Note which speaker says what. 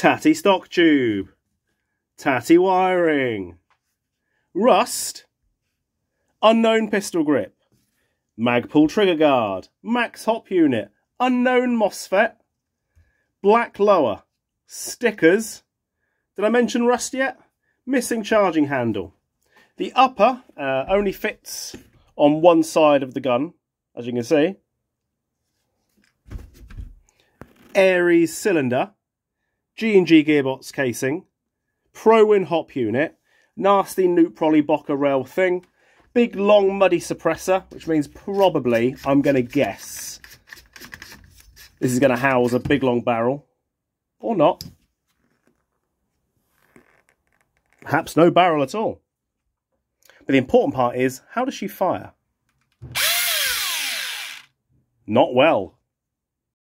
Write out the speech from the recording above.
Speaker 1: Tatty stock tube. Tatty wiring. Rust. Unknown pistol grip. Magpul trigger guard. Max hop unit. Unknown MOSFET. Black lower. Stickers. Did I mention rust yet? Missing charging handle. The upper uh, only fits on one side of the gun, as you can see. Aries cylinder, G&G gearbox casing, Pro-Win hop unit, nasty Neutroli Bocker rail thing, big long muddy suppressor, which means probably, I'm going to guess, this is going to house a big long barrel, or not. Perhaps no barrel at all. But the important part is, how does she fire? Not well.